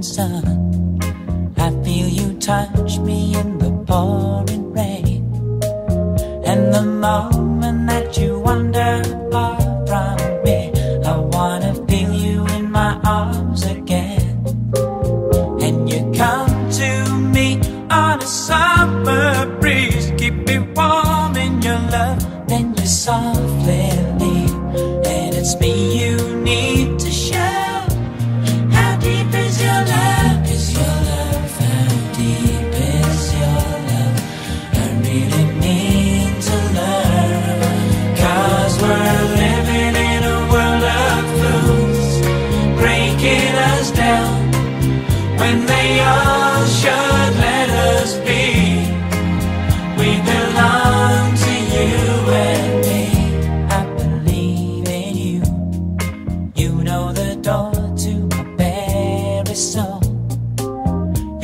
morning sun. I feel you touch me in the pouring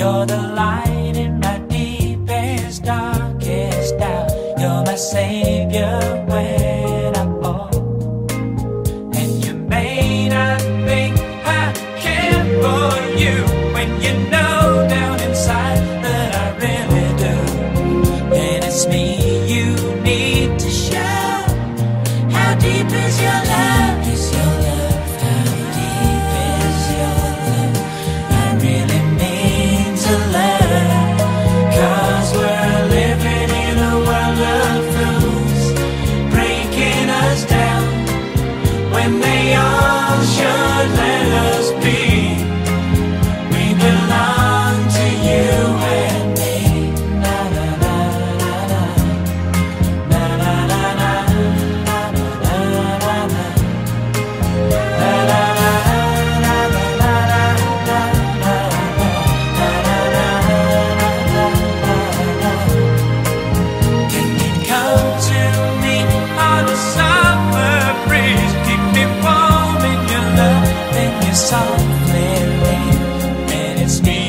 You're the light. softly rain, and it's me.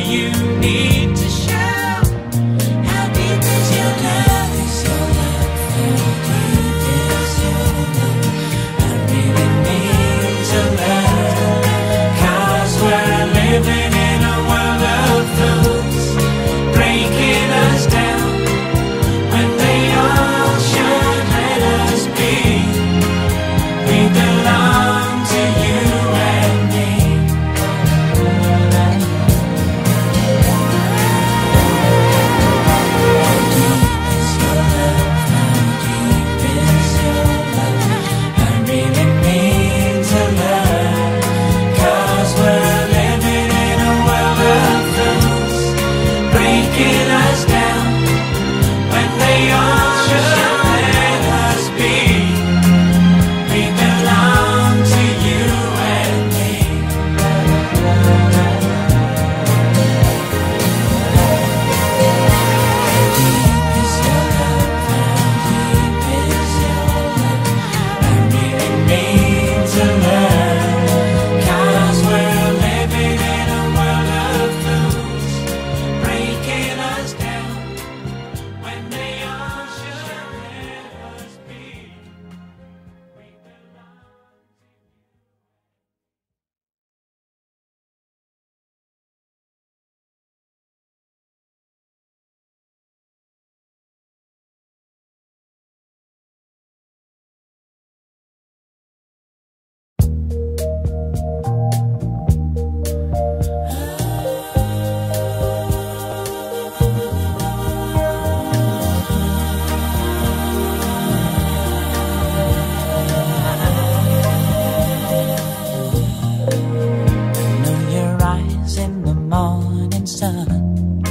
in the morning sun.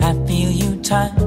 I feel you touch